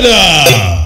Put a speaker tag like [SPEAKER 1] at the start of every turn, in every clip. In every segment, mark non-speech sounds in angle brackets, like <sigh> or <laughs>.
[SPEAKER 1] together.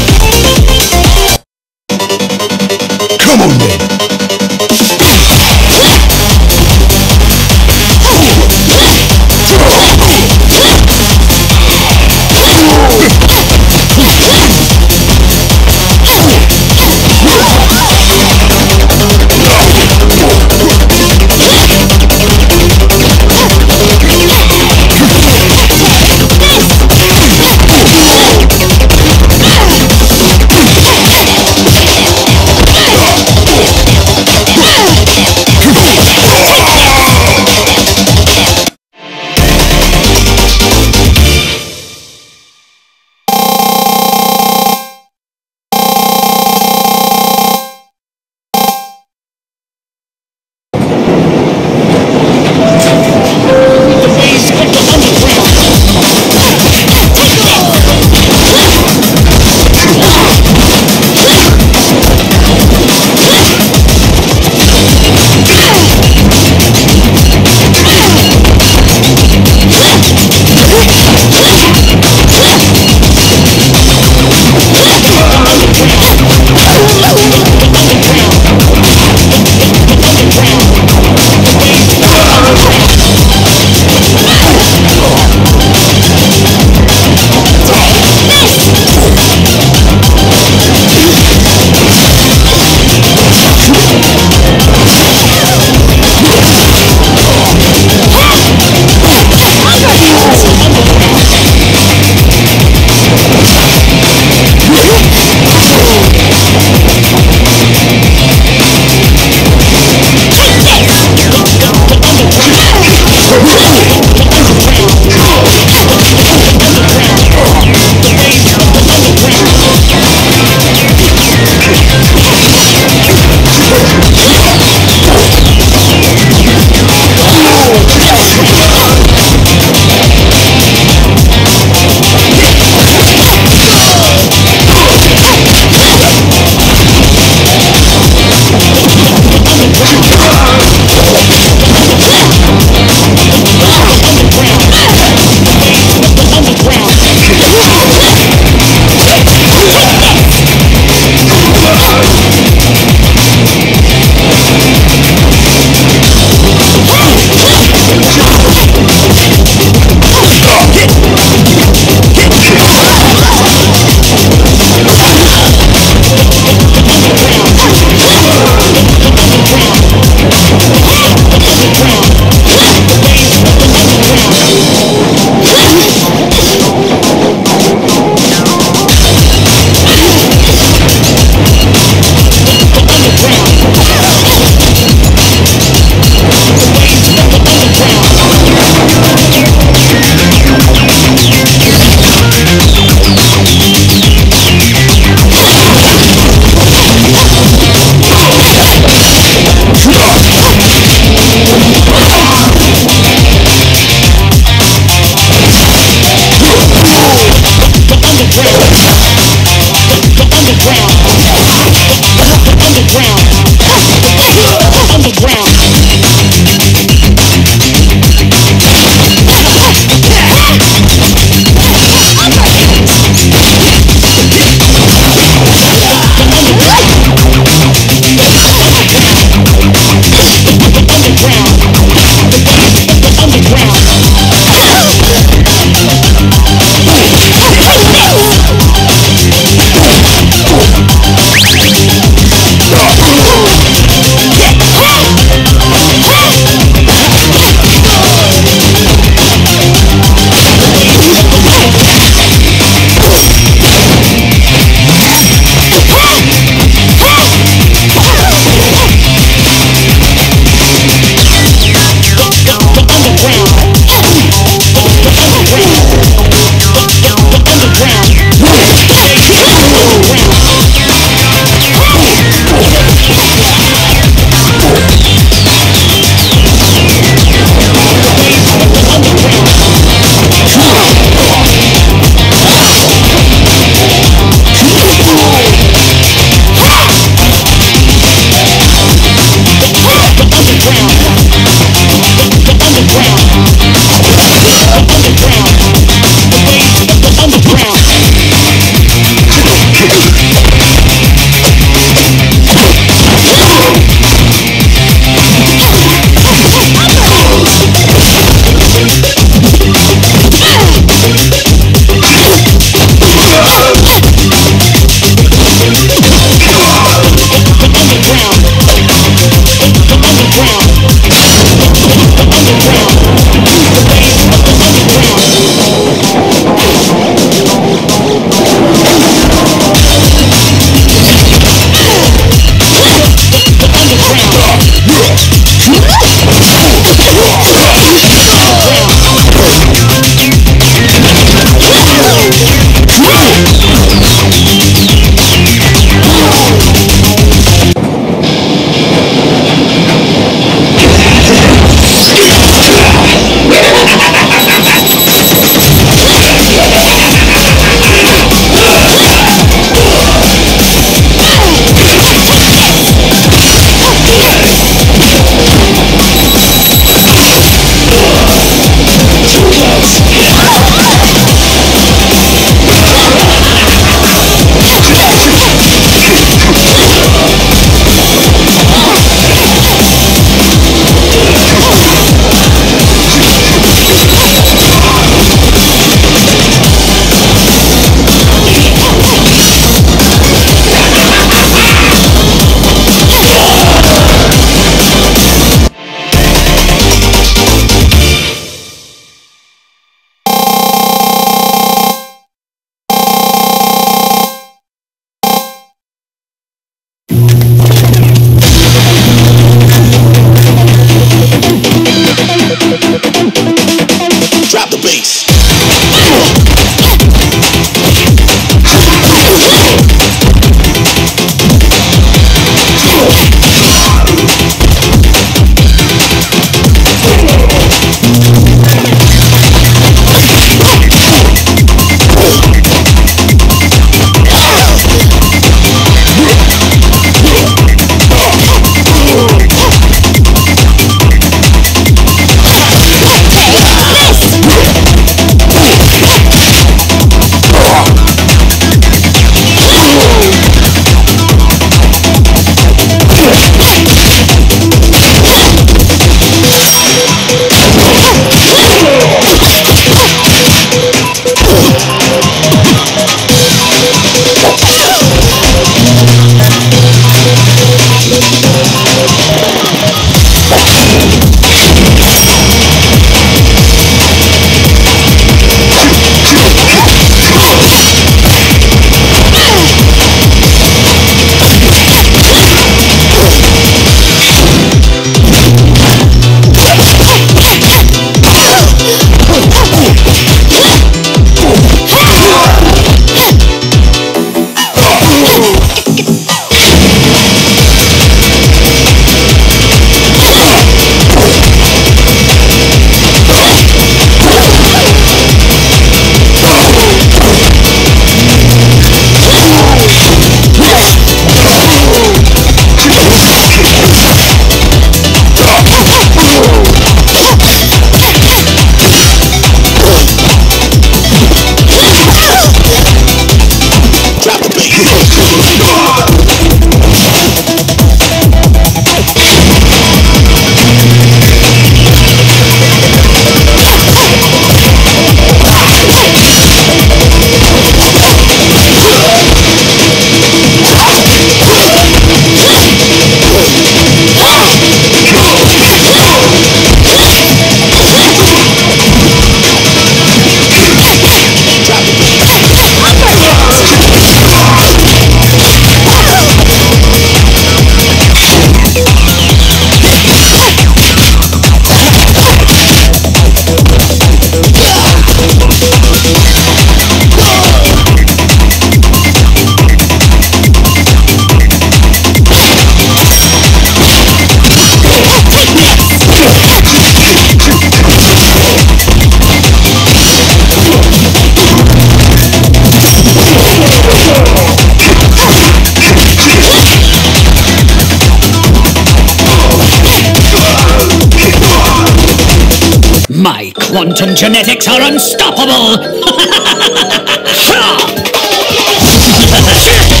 [SPEAKER 1] My quantum genetics are unstoppable! <laughs> <laughs>